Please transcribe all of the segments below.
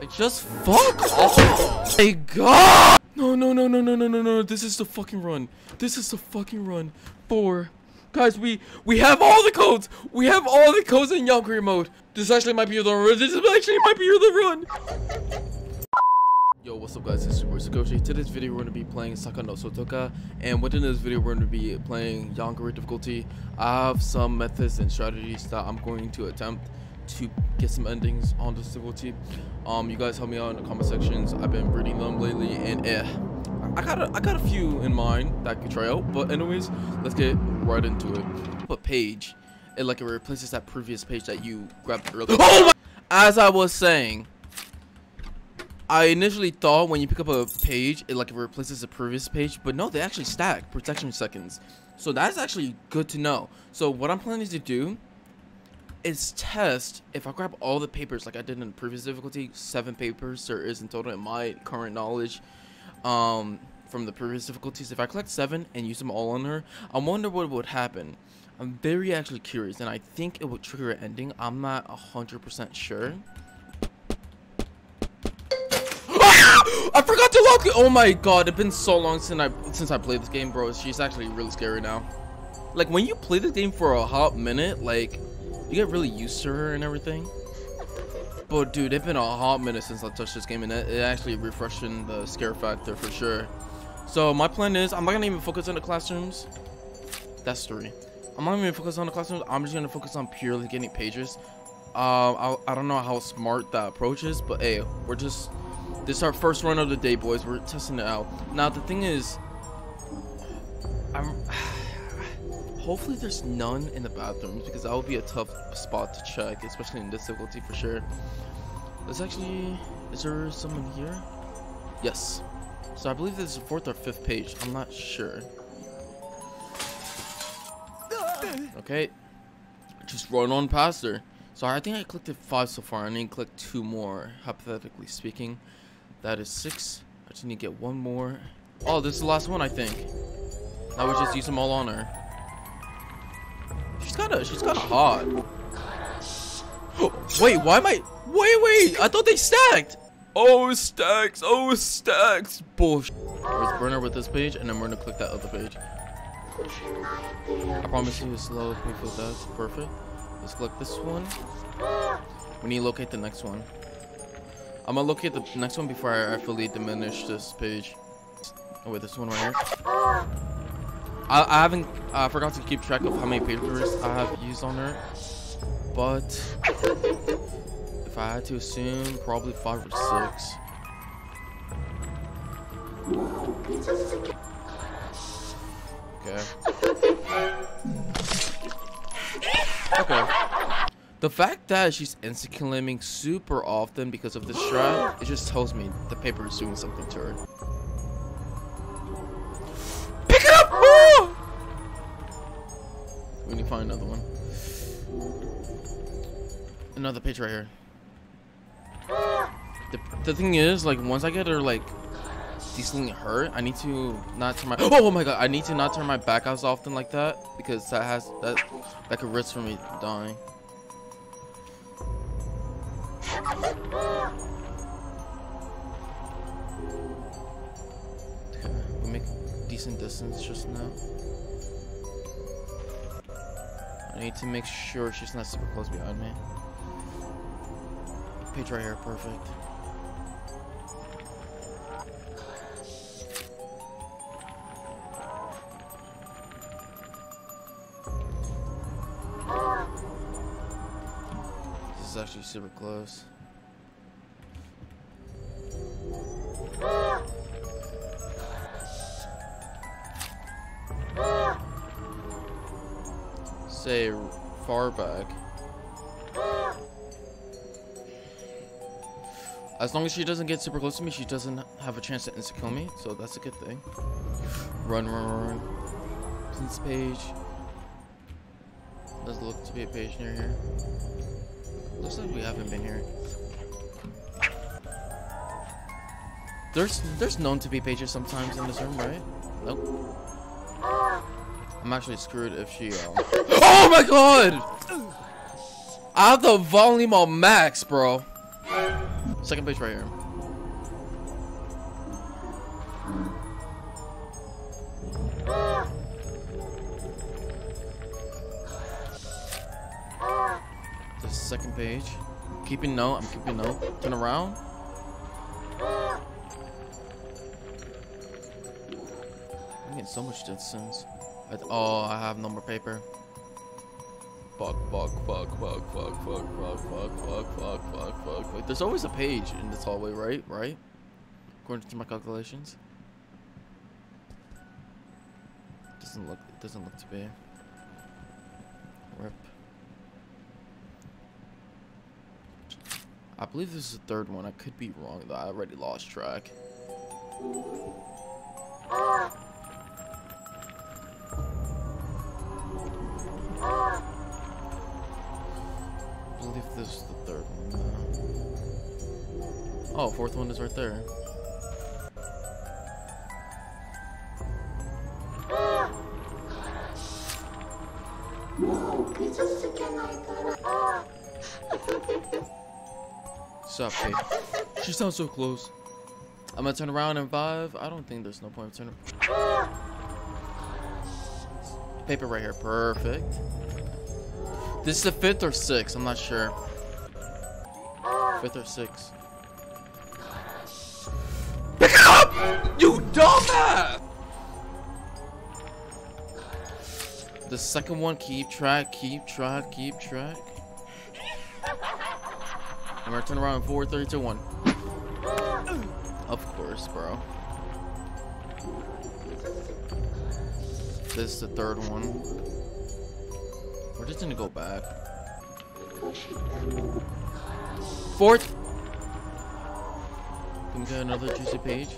Like, just fuck off! My god! No, no, no, no, no, no, no, no. This is the fucking run. This is the fucking run. Four. Guys, we we have all the codes. We have all the codes in Yangire mode. This actually might be the run. This actually might be the run. Yo, what's up guys, it's boy SirKoshi. Today's video we're going to be playing Saiko no Sutoka, and within this video we're going to be playing Yangire difficulty. I have some methods and strategies that I'm going to attempt to get some endings on this difficulty. Um, you guys help me out in the comment sections. I've been reading them lately, and eh, I got a, I got a few in mind that I could try out. But anyways, let's get right into it. But page, it like it replaces that previous page that you grabbed earlier. Oh my! As I was saying. I initially thought when you pick up a page, it like replaces the previous page, but no, they actually stack protection seconds. So that's actually good to know. So what I'm planning to do is test if I grab all the papers like I did in the previous difficulty, seven papers there is in total in my current knowledge um, from the previous difficulties. If I collect seven and use them all on her, I wonder what would happen. I'm very actually curious and I think it would trigger an ending. I'm not 100% sure. I forgot to lock it. Oh my god, it's been so long since I since I played this game, bro. She's actually really scary now. Like when you play this game for a hot minute, like you get really used to her and everything. But dude, it's been a hot minute since I touched this game, and it, it actually refreshing the scare factor for sure. So my plan is, I'm not gonna even focus on the classrooms. That's three. I'm not even focus on the classrooms. I'm just gonna focus on purely getting pages. Um, I, I don't know how smart that approach is, but hey, we're just this is our first run of the day, boys. We're testing it out. Now, the thing is, I'm, hopefully there's none in the bathrooms because that would be a tough spot to check, especially in this difficulty for sure. There's actually, is there someone here? Yes. So I believe this is the fourth or fifth page. I'm not sure. Okay. Just run on past her. So I think I clicked it five so far. I need to click two more, hypothetically speaking. That is six. I just need to get one more. Oh, this is the last one, I think. Now we just use them all on her. She's kind of, she's kind of hot. wait, why am I? Wait, wait! I thought they stacked. Oh, stacks! Oh, stacks! Bullshit. Let's burn her with this page, and then we're gonna click that other page. I promise you, it's slow. We feel that's perfect. Let's click this one. We need to locate the next one. I'm gonna locate the next one before I, fully diminish this page. Oh wait, this one right here. I, I haven't, I forgot to keep track of how many papers I have used on her. But, if I had to assume, probably five or six. Okay. Okay. The fact that she's instant killing super often because of this strat, it just tells me the paper is doing something to her. We need to find another one. Another page right here. The, the thing is, like, once I get her, like, decently hurt, I need to not turn my- Oh, oh my god, I need to not turn my back as often like that, because that has- that, that could risk for me dying. Okay, we make decent distance just now. I need to make sure she's not super close behind me. Page right here, perfect. This is actually super close. Back. As long as she doesn't get super close to me, she doesn't have a chance to insta kill me, so that's a good thing. Run, run, run. Please page. Does look to be a page near here. Looks like we haven't been here. There's there's known to be pages sometimes in this room, right? Nope. I'm actually screwed if she. Um... oh my god! I have the volume on max, bro. Second page right here. The second page. Keeping note. I'm keeping note. Turn around. I'm getting so much dead distance. I, oh, I have more paper. Fuck, fuck, fuck, fuck, fuck, fuck, fuck, fuck, fuck, fuck, fuck, fuck, fuck. There's always a page in this hallway, right? Right? According to my calculations. Doesn't look. It doesn't look to be. Rip. I believe this is the third one. I could be wrong though. I already lost track. I believe this is the third one. Oh, fourth one is right there. Sup, Kate? She sounds so close. I'm gonna turn around in five. I don't think there's no point in turning. Paper right here. Perfect. This is the fifth or sixth. I'm not sure. Fifth or sixth. Pick it up! You dumbass! The second one, keep track, keep track, keep track. I'm gonna turn around in four, three, two, one. Of course, bro. This the third one. We're just gonna go back. Fourth. Can we get another juicy page?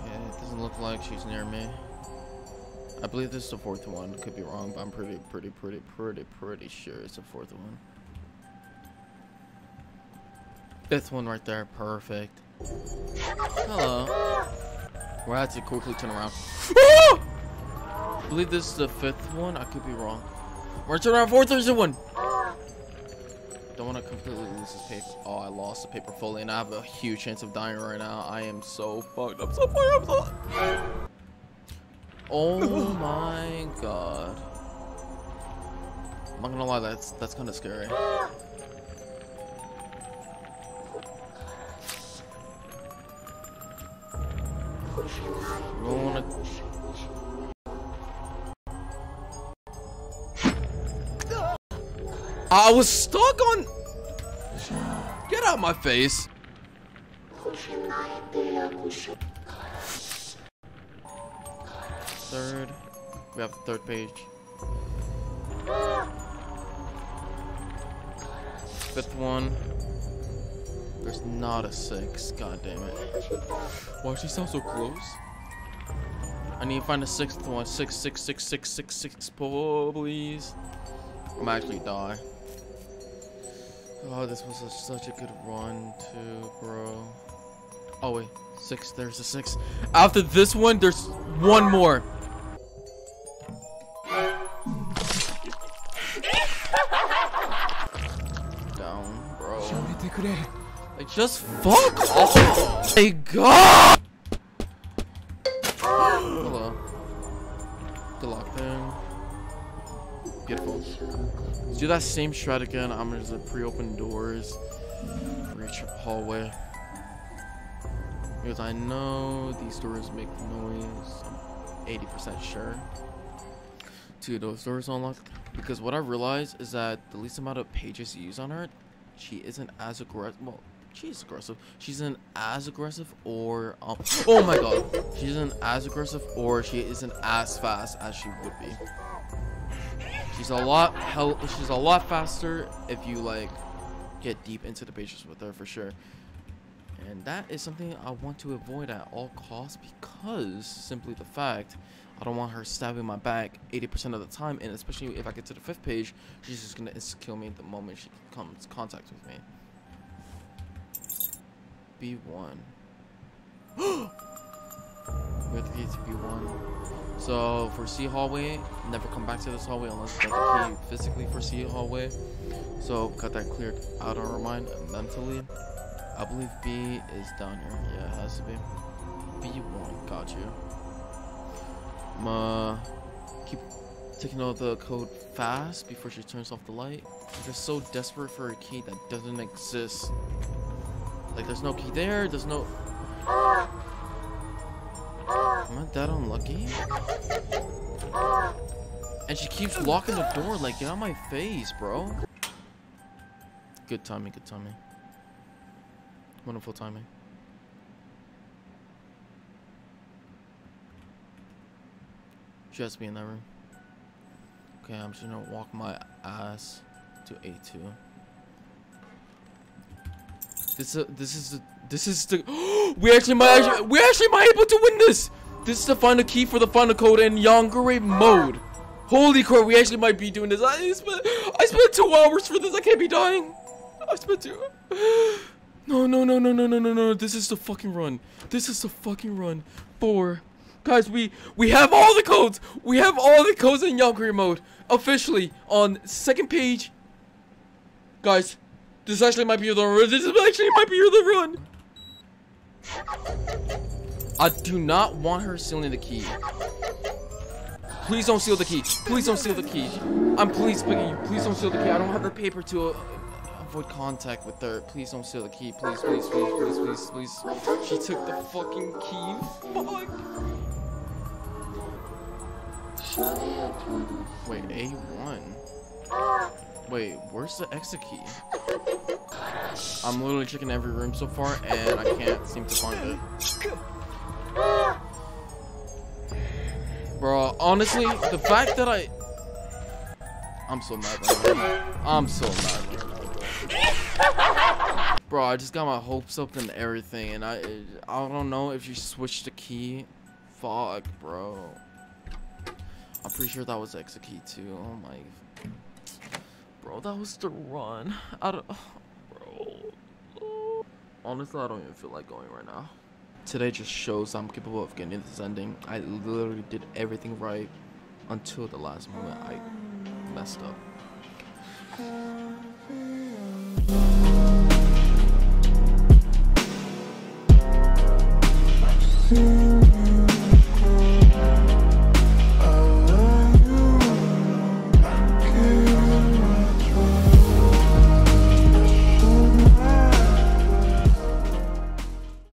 Okay, it doesn't look like she's near me. I believe this is the fourth one. Could be wrong, but I'm pretty, pretty, pretty, pretty, pretty sure it's the fourth one. Fifth one right there. Perfect. Hello. We're have to quickly turn around. I believe this is the fifth one. I could be wrong. We're turn around. Four, three, two, one. Don't want to completely lose this paper. Oh, I lost the paper fully, and I have a huge chance of dying right now. I am so fucked. I'm so fucked. I'm so. Oh my god. I'm not gonna lie, that's that's kind of scary. I was stuck on. Get out my face. Third. We have the third page. Fifth one. There's not a six. God damn it. Why she sound so close? I need to find a sixth one. Six, six, six, six, six, six, please. I'm actually die. Oh, this was a, such a good run, too, bro. Oh wait, six. There's a six. After this one, there's one more. Down, bro. Like, just fuck off. Oh my God. Do that same strat again. I'm gonna just pre-open doors for each hallway. Because I know these doors make noise. I'm 80% sure. Two of those doors unlocked. Because what I realized is that the least amount of pages you use on her, she isn't as aggressive. Well, she's aggressive. She isn't as aggressive or. Um, oh my god. She isn't as aggressive or she isn't as fast as she would be. She's a lot hell. She's a lot faster if you like get deep into the pages with her for sure. And that is something I want to avoid at all costs because simply the fact I don't want her stabbing my back 80% of the time, and especially if I get to the fifth page, she's just gonna kill me the moment she comes contact with me. B1. we have the key to B1. So for C hallway, never come back to this hallway unless you the key physically for C hallway. So got that cleared out of our mind mentally. I believe B is down here. Yeah, it has to be. B1, got you. I'm uh, keep taking out the code fast before she turns off the light. I'm just so desperate for a key that doesn't exist. Like there's no key there, there's no... Am I that unlucky? And she keeps locking the door, like get out my face, bro. Good timing, good timing. Wonderful timing. She has to be in that room. Okay, I'm just gonna walk my ass to A2. This is this is this is the we actually might actually, we actually might be able to win this. This is the final key for the final code in Yangire mode. Holy crap, we actually might be doing this. I spent I spent two hours for this. I can't be dying. I spent two. No, no, no, no, no, no, no, no. This is the fucking run. This is the fucking run. Four. Guys, we we have all the codes. We have all the codes in Yangire mode officially on second page. Guys, this actually might be the run. This actually might be the run. I do not want her sealing the key. Please don't seal the key. Please don't seal the key. I'm please begging you. Please don't seal the key. I don't have the paper to uh, avoid contact with her. Please don't seal the key. Please, please, please, please, please, please. She took the fucking key. Fuck. Wait, A1. Wait, where's the exit key? I'm literally checking every room so far, and I can't seem to find it. Bro, honestly, the fact that I... I'm so mad right now. I'm so mad right now. Bro, I just got my hopes up and everything, and I I don't know if you switched the key. Fuck, bro. I'm pretty sure that was exit key too. Oh my... Bro, that was the run. I don't... Bro. Honestly, I don't even feel like going right now. Today just shows I'm capable of getting this ending. I literally did everything right until the last moment I messed up.